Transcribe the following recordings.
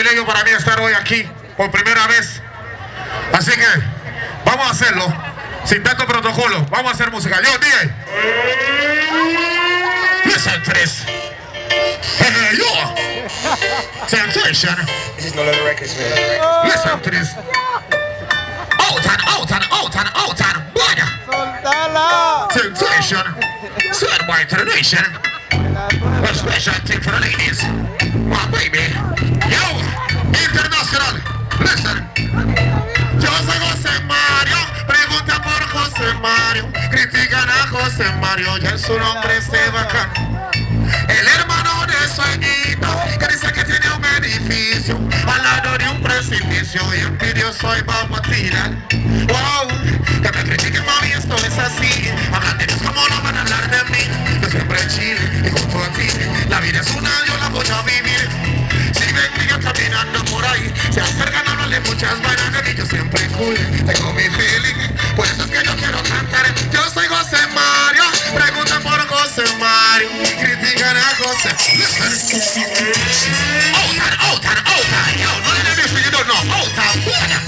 privilegio para mí estar hoy aquí por primera vez. Así que vamos a hacerlo sin tanto protocolo. Vamos a hacer música. Yo, DJ. Listen to this. Hey, yo. Sensation. This is no leather records, man. Listen to this. Out and out and out and out and blood. ¡Soltala! Sensation. Sad boy to the nation. A special thing for the ladies. My baby. Yo. International. Listen. Yo soy José Mario. Pregunta por José Mario. Critican a José Mario. Ya en su nombre es bacano. El hermano de sueñito que dice que tiene un edificio al lado de un precipicio y envidioso y vamos a tirar. Wow, que me critiquen mami, esto es así. Hablan de como no van a hablar de mí. Yo siempre chill y junto a ti. Cool, tengo mi feeling. Por eso es que yo quiero cantar. Yo soy José Mario, pregunta por José Mario. Critican a José. Listen. Otan, otan, otan. Yo, no le debes you don't know. Otan, buena.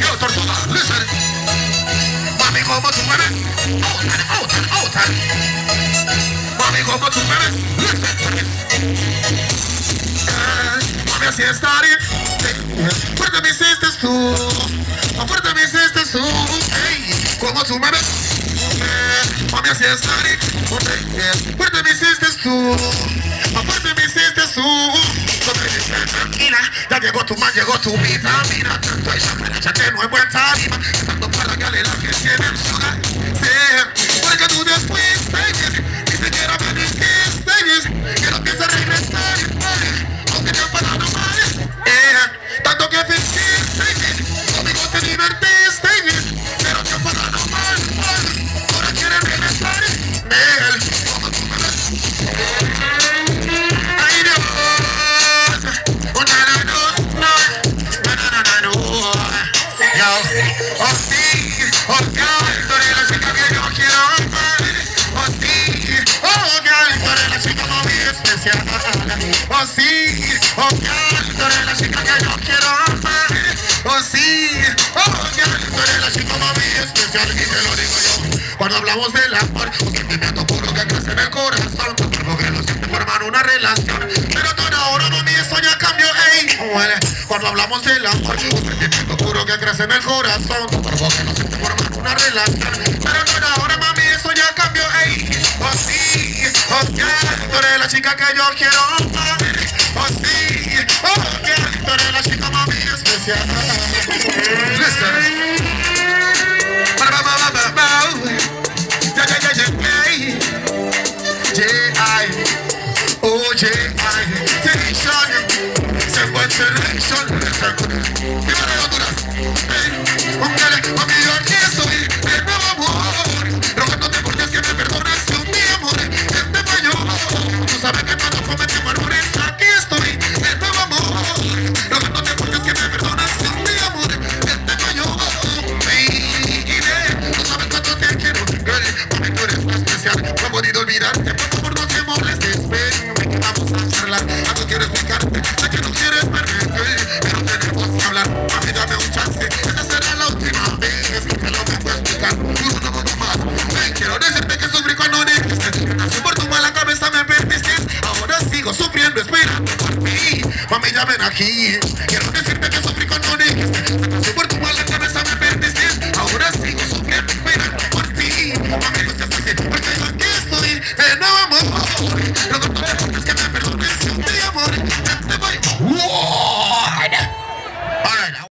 Yo, tortuga, listen. Mami, ¿cómo tú mueves? Otan, otan, otan. Mami, ¿cómo tú mueves? Listen to this. Mami, así está bien. Fuerte me hiciste tú. Fuerte me hiciste tú. Ey, ¿cómo tú mueves? Eh, Mami, así está bien. Eh, Fuerte me hiciste tú. Fuerte me hiciste tú. No te dices tranquila. Ya llegó tu man, llegó tu vitamina. Tanto ella para echarte en tarima. Oh sí, oh God, tú eres la chica que yo quiero amar. Oh sí, oh God, tú eres la chica muy especial. Oh sí, oh God, tú eres la chica que yo quiero amar. Oh sí, oh God, tú eres la chica muy especial. Y te lo digo yo, cuando hablamos del amor, un sentimiento puro que crece en el corazón. Tu cuerpo que lo siente formar una relación. Pero no, ahora mami, eso ya Cuando hablamos del amor, un sentimiento puro que crece en el corazón. Tu cuerpo que lo siente formar una relación. Pero no, ahora mami, eso ya cambió, ey. Oh sí, oh yeah, tú eres la chica que yo quiero. Oh sí, oh yeah, tú eres la chica mami especial. Listen. Se aquí. Quiero decirte que sufrí con un ex. Por tu mala cabeza me perdiste. Ahora sigo sufriendo esperando por ti. No me gusta porque aquí estoy de nuevo amor. No me